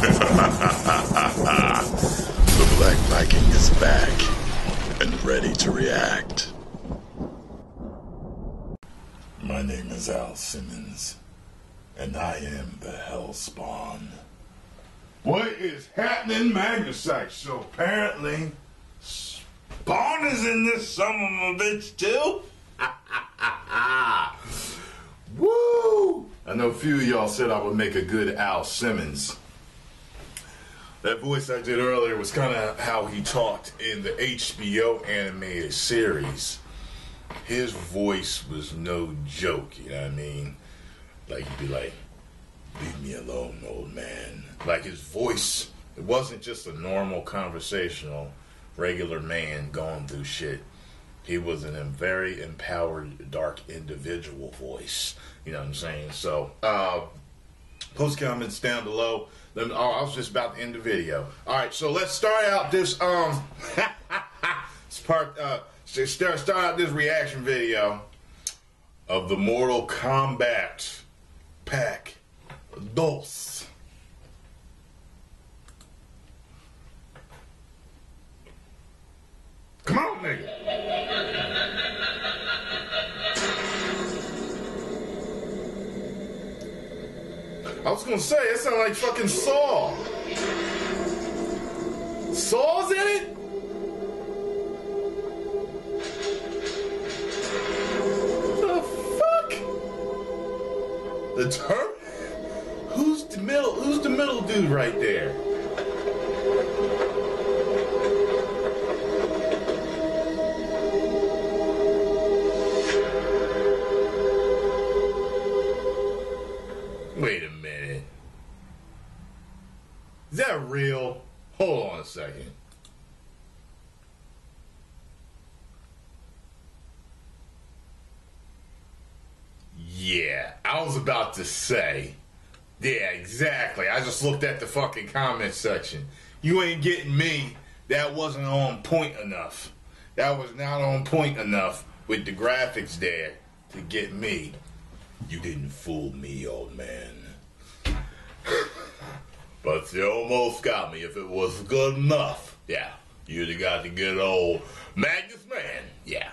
the Black Viking is back and ready to react. My name is Al Simmons, and I am the Hellspawn. What is happening, Magnusite? So apparently, Spawn is in this son of a bitch too? Woo! I know a few of y'all said I would make a good Al Simmons. That voice I did earlier was kind of how he talked in the HBO animated series. His voice was no joke, you know what I mean? Like, he'd be like, Leave me alone, old man. Like, his voice, it wasn't just a normal conversational, regular man going through shit. He was a very empowered, dark individual voice. You know what I'm saying? So, uh, post comments down below. Me, oh, I was just about to end the video. All right, so let's start out this um, this part. Uh, start start out this reaction video of the Mortal Kombat pack dos. Come on, nigga. I was gonna say, it sounded like fucking Saw. Saw's in it? The fuck? The term? Who's the middle? Who's the middle dude right there? Wait a minute. Is that real? Hold on a second. Yeah, I was about to say. Yeah, exactly. I just looked at the fucking comment section. You ain't getting me. That wasn't on point enough. That was not on point enough with the graphics there to get me. You didn't fool me, old man. But you almost got me. If it was good enough, yeah, you'd have got the good old Magnus Man. Yeah.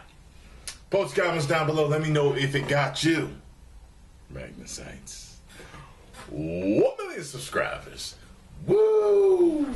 Post comments down below. Let me know if it got you. Magnusites. One million subscribers. Woo!